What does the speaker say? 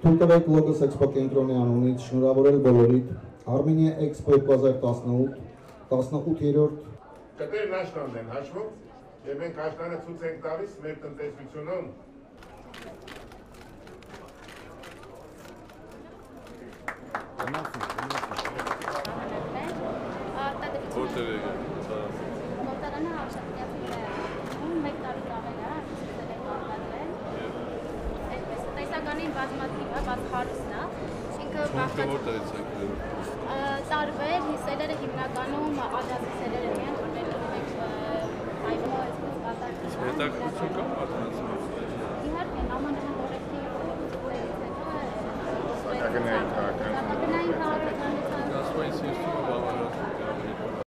Թույլ տվեք Logos Expo կենտրոնի անունից շնորհավորել բոլորիդ. Armenia Expo 2018 18-րդ Կտերն աշնանն են հաշվում եւ մենք աշնանը ցույց ենք տալիս մեր տնտեսությունը Որտեղ եկեք։ Մոտարանը հաշվետվի է։ Ում մեկ տարի կավել է, ցույցել է կառավարել։ Այդպես տեսականին բազմաթիվ է, բաց հարուսն է։ Ինքը Մոնքը բաղկաց որտեղից եք դրում։ տարբեր հիսելերը հիմնականում աջազի սելերը են, որտեղ մենք այո, այսպես կատարած։ Հետաքրություն կա մարդկանց։ Իհարկե, ԱՄՆ-ը որոշի Սակայն